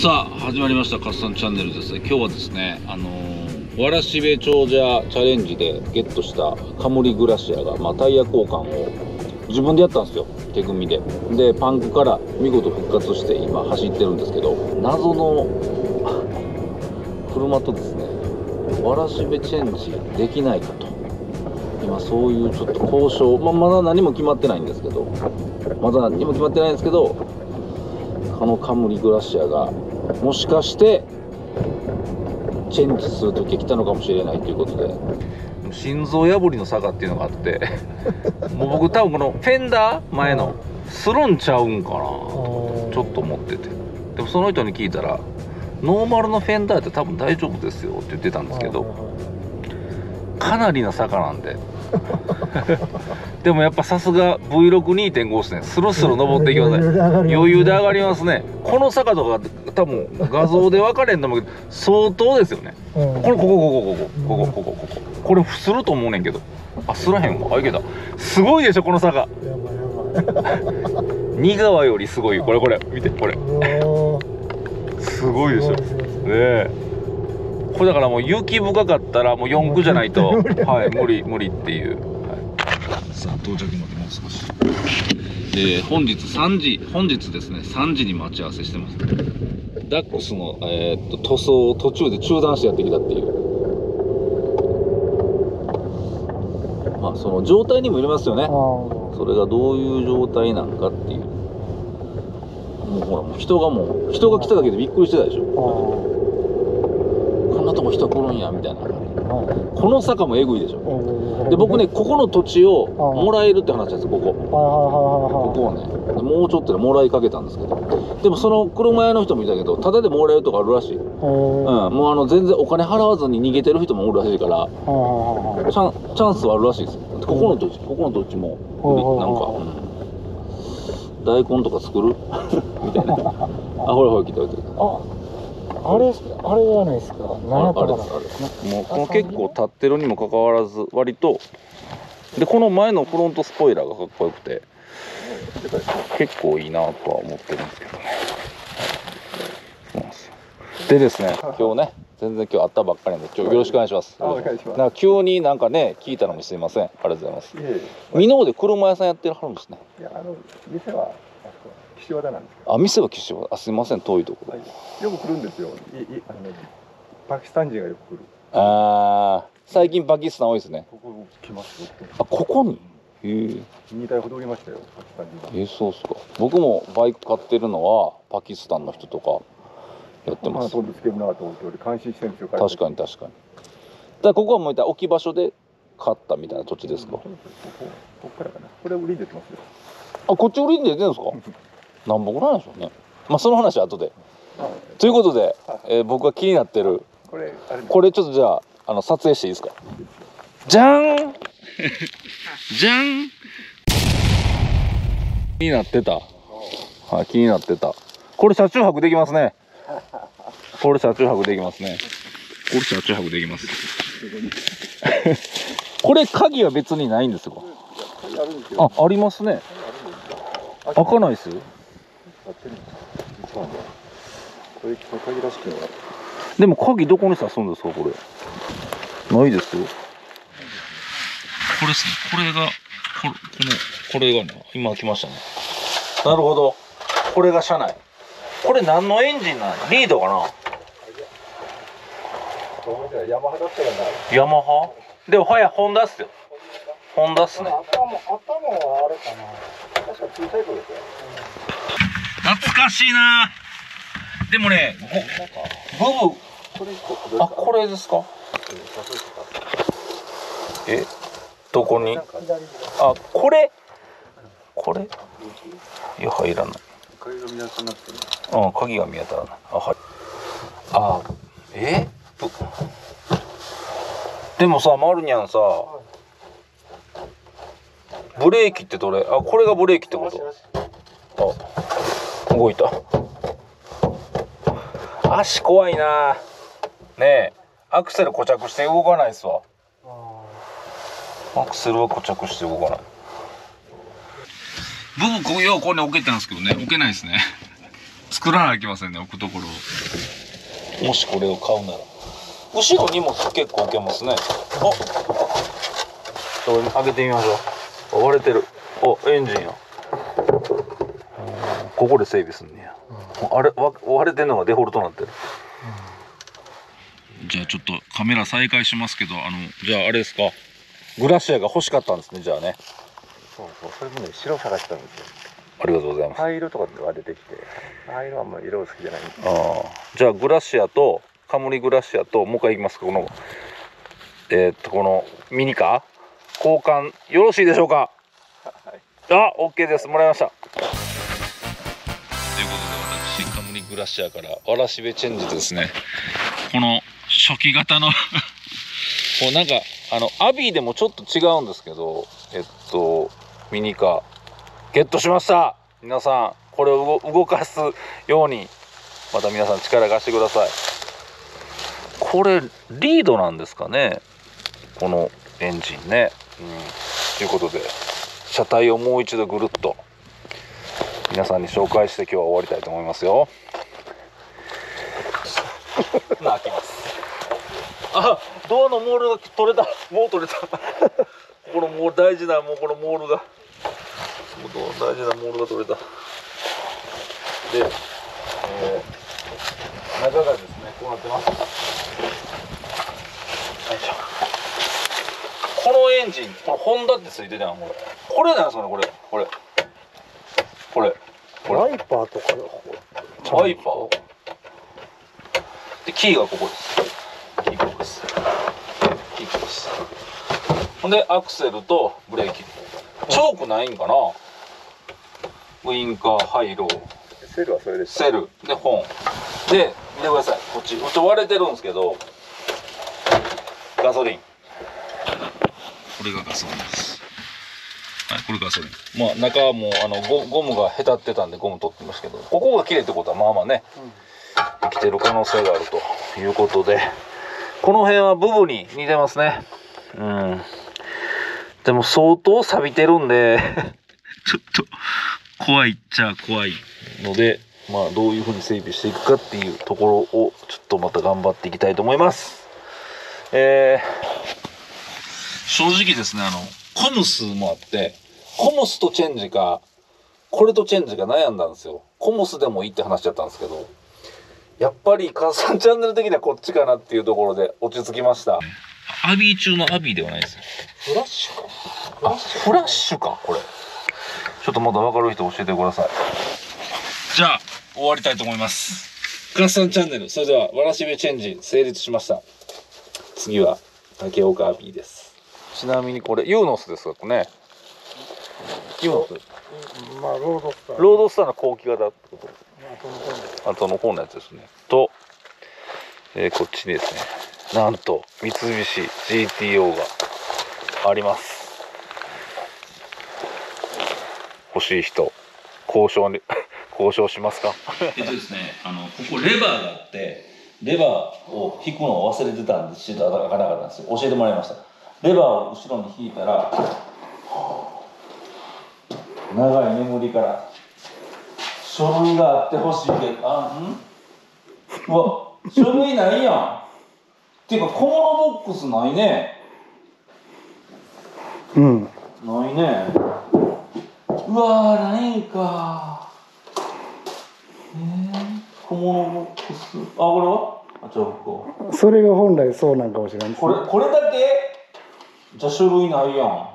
さあ始まりました「カッサンチャンネル」です。ね今日はですねあのー、わらしべ長者チャレンジでゲットしたカモリグラシアが、まあ、タイヤ交換を自分でやったんですよ。手組みで。でパンクから見事復活して今走ってるんですけど謎の車とですねわらしべチェンジできないかと。今そういうちょっと交渉、まあ、まだ何も決まってないんですけどまだ何も決まってないんですけどこのカムリグラシアがもしかしてチェンジする時が来たのかもしれないということで。心臓破りの坂っていうのがあって もう僕多分このフェンダー前のするんちゃうんかなちょっと思ってて。でもその人に聞いたらノーマルのフェンダーって多分大丈夫ですよって言ってたんですけどかなりな坂なんで。でもやっぱさすが V62.5 ですね。スルスル登っていきますね。余裕で上がりますね。この坂とか多分画像で分かれんと思うけど 相当ですよね、これここここここここここここ。これすると思うねんけど。あすらへんわ。あいけた。すごいでしょこの坂。二川よりすごい。これこれ。見てこれ。すごいでしょ。ねえこれだからもう雪深かったらもう4区じゃないと。はい無理無理っていう、はい、さあ到着までもう少し。で本日3時本日ですね3時に待ち合わせしてます。ダックスの、えー、っと塗装を途中で中断してやってきたっていう。まあその状態にも入れますよね。それがどういう状態なんかっていう。もうほらもう人がもう人が来ただけでびっくりしてたでしょなとこ人来るんやみたいな。この坂もえぐいでしょ。で僕ねここの土地をもらえるって話ですここ。ここをね。もうちょっとでもらいかけたんですけど。でもその車屋の人もいたけどタダでもらえるとかあるらしい、う。ん、もうあの全然お金払わずに逃げてる人もおるらしいから。チャンチャンスはあるらしいです。ここの土地ここの土地もなんか、うん、大根とか作る？みたいな。あほらほら来た来た。ああれ、あれじゃないですか？何やったかな。もう、この結構立ってるにもかかわらず、割と。で、この前のフロントスポイラーがかっこよくて。結構いいなとは思ってるんですけどね。でですね、今日ね。全然今日会ったばっかりなんで、今日よろしくお願いします。お願いします。なんか急になんかね、聞いたのにすいません。ありがとうございます。美濃で車屋さんやってるはるんですね。いや、あの、店は。岸和田なんですけど。あ店は岸和田。あすいません遠いところ、はい、よく来るんですよ。いいあのパキスタン人がよく来る。ああ最近パキスタン多いですね。ここ来ますよ。あここに？へえ2台ほどおりましたよパキスタン人えそうっすか。僕もバイク買ってるのはパキスタンの人とかやってます、まあ、つけるなと思って監視してるんです。よ確かに確かに。だここはもういった置き場所で買ったみたいな土地ですか、うん、こここからかな。これ売り出てますよ。あこっち売りに出てるんですか？何本ぐらいなんでしょうね。まあその話は後で。ということで、えー、僕が気になってるこれこれちょっとじゃああの撮影していいですか？じゃん！じゃん！気になってた。はい気になってた。これ車中泊できますねこれ車中泊できますね。これ車中泊できます。これ鍵は別にないんですよ。あありますね。開かないですでも鍵どこに刺すんですかこれ？ないですよ。これですね。これがここのこれがね今来ましたね。なるほど。これが車内これ何のエンジンなのリードかな？ヤマハ？だったらなヤマハでもはやホンダっすよ。ホンダっすね。頭頭はあれかな確か小さい子ですよ、懐かしいな。でもねボブあこれですか？えどこに？あこれ？これ？いや入らない。鍵が見当たらなくてうん鍵が見当たらない。あはい。あえ？でもさマルニャンさブレーキってどれ？あこれがブレーキってこと？あ動いた。足怖いな。ねえ。アクセル固着して動かないっすわ。アクセルは固着して動かないブブこうようこれ置けたんですけどね。置けないですね。作らなきゃいけませんね置くところを。もしこれを買うなら。後ろ荷物結構置けますね。あ。これ開けてみましょう。あ割れてる。おエンジンや。ここで整備すんねや、あれわ割れてんのがデフォルトになってる、じゃあちょっとカメラ再開しますけどあのじゃああれですか。グラシアが欲しかったんですねじゃあねそうそう。それもね白探したんですよ。ありがとうございます。灰色とかが出てきてああいうのはあんまり色好きじゃないんで。すああ。じゃあグラシアとカムリグラシアともう一回いきますかこのえーっとこのミニカー。交換よろしいでしょうか？はい。あ OK です。もらいました。ということで私カムリグラシアからわらしべチェンジですね。この初期型の こうなんかあのアビーでもちょっと違うんですけどえっとミニカーゲットしました。皆さんこれを動かすようにまた皆さん力貸してください。これリードなんですかね。このエンジンね。うん。ということで車体をもう一度ぐるっと皆さんに紹介して今日は終わりたいと思いますよ。開きます。あドアのモールが取れた。もう取れた。このモール大事なもうこのモールが。もう大事なモールが取れた。で、えー中がですねこうなってます。このエンジンこれホンダってついてたやんこれ。これなんですかねこれ。これ。これ。これ。ワイパーとかワイパー。でキーがここです。キーここです。キーここです。ほんでアクセルとブレーキ。チョークないんかな？ウインカーハイローセルはそれでした？セル。で本。で見てください。こっちちょっと割れてるんですけどガソリン。これがガソリンです。はいこれガソリン。まあ中はもうあのゴゴムがへたってたんでゴム取ってますけどここが切れってことはまあまあね、生きてる可能性があるということでこの辺はブブに似てますね。うん。でも相当錆びてるんで。ちょっと怖いっちゃ怖い。のでまあどういうふうに整備していくかっていうところをちょっとまた頑張っていきたいと思います。えー、正直ですねあのコムスもあってコムスとチェンジかこれとチェンジが悩んだんですよ。コムスでもいいって話しちゃったんですけどやっぱりカさんチャンネル的にはこっちかなっていうところで落ち着きました。アビー中のアビーではないです。よフラッシュか。あフラッシュかこれちょっとまだ分かる人教えてください。じゃあ終わりたいと思います。カッサンチャンネルそれではわらしべチェンジ成立しました。次は竹岡アビーです。ちなみにこれユーノスですかこれね。ユーノス？まあロードスター。ロードスターの後期型ってこと？まあその通り後の方のやつですね。と、えーこっちにですね。なんと三菱 GTO があります欲しい人交渉に 交渉しますか？えっとですねあのここレバーがあってレバーを引くのを忘れてたんでちょっと開かなかったんですよ。教えてもらいました。レバーを後ろに引いたら長い眠りから書類があってほしいけどあん？うわ書類ないやん。っていうか小物ボックスないね。うん。ないねうわーないんか。えー、小物ボックス。あこれは？あちょこそれが本来そうなんかもしれないですこれこれだけ？じゃあ書類ないやん